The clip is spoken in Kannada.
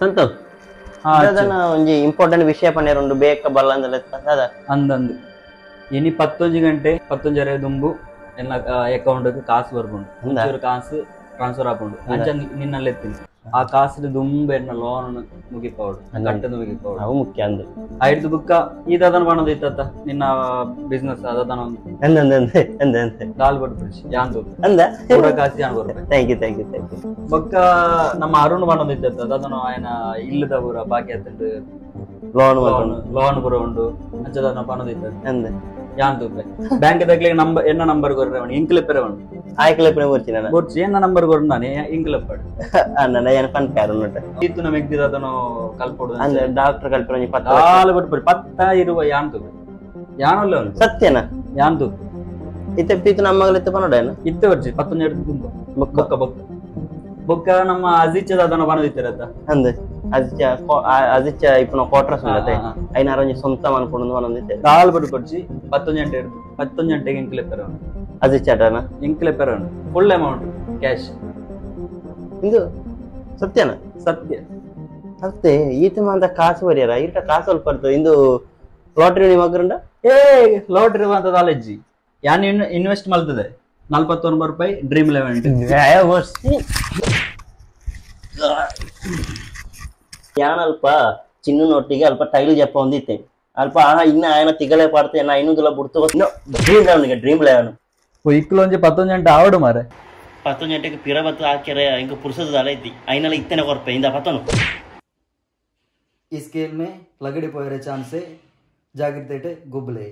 ಸಂತೋಷ್ ಹಾ ಅದನ್ನ ಒಂಜಿ ಇಂಪಾರ್ಟೆಂಟ್ ವಿಷಯ ಪಂಡ್ಯಾರ ಉಂಡು ಬೇಕ ಬಲ್ಲ ಅಂದಲ್ಲ ಅದ ಅಂದಂದು ಇನಿ ಪತ್ತೊಂಜಿ ಗಂಟೆ ಪತ್ತೊಂಜರೆ ದುಂಬು ಎಲ್ಲ ಅಕೌಂಟ್ ಕಾಸು ಬರ್ಕೊಂಡು ಹಂದ? ಒಂಚೂರು ಕಾಸು ಟ್ರಾನ್ಸ್ಫರ್ ಹಾಕೊಂಡು ಅಂಚ ನಿನ್ನಲ್ಲಿ ಎತ್ತೀನಿ ಆ ಕಾಸಿನ ದುಂಬೆ ಲೋನ್ ಮುಗಿಪೌಡು ಕಟ್ಟದ ಮುಗಿಪೌಡು ಅವು ಮುಖ್ಯ ಅಂದ್ರೆ ಐದು ಬುಕ್ಕ ಈ ದದನ ಬಣದ ಇತ್ತ ನಿನ್ನ ಬಿಸ್ನೆಸ್ ಅದನ ಒಂದು ದಾಲ್ ಬಡ್ಬಿಡಿ ಯಾನ್ ದುಡ್ಡು ಅಂದ ಪೂರ ಕಾಸಿ ಯಾನ್ ಬರ್ಬೇಕು thank you thank you thank you ಬೊಕ್ಕ ನಮ್ಮ ಅರುಣ್ ಬಣದ ಇತ್ತ ಅದನ ಆಯನ ಇಲ್ಲದ ಪೂರ ಬಾಕಿ ಆತಂಡು ಲೋನ್ ಲೋನ್ ಪೂರ ಉಂಡು ಅಂಚದನ ಬಣದ ಇತ್ತ ಎಂದೆ ಯಾನ್ ದುಡ್ಡು ಬ್ಯಾಂಕ್ ದಗ್ಲಿಗೆ ನಂಬರ್ ಎನ್ನ ನಂಬರ್ ಕೊರ್ರೆ ಅವನು ಇಂಕ್ಲಿಪ್ಪರೆ ಅವನು ಆಯ್ಕಲೆ ಪುಣೆ ಬರ್ತೀನಿ ನಾನು. ಬೊರ್ಚಿ ನಂಬರ್ ಕೊರ್ ನಾನೇ ಪಡ್ ಅಣ್ಣ ಏನು ಫನ್ ಪ್ಯಾರು ಉನ್ನಟ ಇತ್ತು ನಮ್ಮ ಎಗ್ದಿದ ಅದನ್ನು ಕಲ್ಪೊಡು ಅಂದ್ರೆ ಡಾಕ್ಟರ್ ಕಲ್ಪನೆ ಒಂಜಿ ಪತ್ತ ಕಾಲು ಬಿಟ್ಬಿಡಿ ಪತ್ತ ಇರುವ ಯಾನ್ ಯಾನಲ್ಲ ಉಂಟು ಸತ್ಯನ? ಯಾನ್ ತೂಪೆ ಇತ್ತೆ ಪೀತು ಇತ್ತೆ ಬರ್ಚಿ ಪತ್ತೊಂದೆರಡು ತುಂಬ ಬೊಕ್ಕ. ಬೊಕ್ಕ ಬೊಕ್ಕ. ಬೊಕ್ಕ ನಮ್ಮ ಅಜಿಚ್ಚದ ಅದನ್ನ ಪಣದಿತ್ತಿರತ್ತ ಅಂದ. ಅದಿಚ್ಚ ಅದಿಚ್ಚ ಇಪ್ಪನ ಕ್ವಾರ್ಟರ್ಸ್ ಉಂಡತೆ ಐನಾರ ಒಂಜಿ ಸ್ವಂತ ಮನ್ಕೊಂಡು ಮನೊಂದಿತ್ತೆ ಕಾಲು ಬಿಟ್ಟು ಕೊಡ್ಚಿ ಪತ್ತೊಂದು ಗಂಟೆ ಪತ್ತೊಂದು ಗಂಟೆಗೆ ಇಂಕ್ಲೆ ಪೆರೆ ಉಂಟು ಅದಿಚ್ಚಟನ ಇಂಕ್ಲೆ ಪೆರೆ ಉಂಟು ಫುಲ್ ಅಮೌಂಟ್ ಕ್ಯಾಶ್ ಇದು ಸತ್ಯನ ಸತ್ಯ ಅತ್ತೆ ಈತ ಮಂದ ಕಾಸು ಬರಿಯಾರ ಈಟ ಕಾಸು ಸ್ವಲ್ಪ ಬರ್ತದೆ ಇಂದು ಲಾಟ್ರಿ ಮಗ್ರಂಡ ಏ ಲಾಟ್ರಿ ಅಂತ ನಾಲೆಜ್ಜಿ ಯಾನ್ ಇನ್ವೆಸ್ಟ್ ಮಾಡ್ತದೆ ನಲ್ವತ್ತೊಂಬತ್ತು ರೂಪಾಯಿ ಡ್ರೀಮ್ ಲೆವೆನ್ ಯಾನಲ್ಪ ಚಿನ್ನನೊಟ್ಟಿಗೆ ಅಲ್ಪ ಟೈಲು ಜಪ್ಪ ಹೊಂದಿತ್ತೆ ಅಲ್ಪ ಆಹ ಇನ್ನ ఆయన ತಿಗಲೇ ಪಾಡ್ತೆ ನಾ ಇನ್ನೊಂದುಲ ಬುಡ್ತು ಇನ್ನು ಡ್ರೀಮ್ ಲೆವೆನ್ಗೆ ಡ್ರೀಮ್ ಲೆವೆನ್ ಇಕ್ಲೊಂಜಿ ಪತ್ತೊಂಜಿ ಅಂಟ ಆವಡು ಮಾರೆ ಪತ್ತೊಂಜಿ ಅಂಟೆಗೆ ಪಿರ ಬತ್ತ ಹಾಕ್ಯರೆ ಹಿಂಗೆ ಪುರುಸದ ಅಲ ಇದ್ದಿ ಐನಲ್ಲ ಇತ್ತನೆ ಕೊರ್ಪೆ ಇಂದ ಪತ್ತನು ಈ ಸ್ಕೇಲ್ ಮೇ ಲಗಡಿ ಪೋಯರೆ ಚಾನ್ಸೆ ಜಾಗ್ರತೆ ಗುಬ್ಲೆ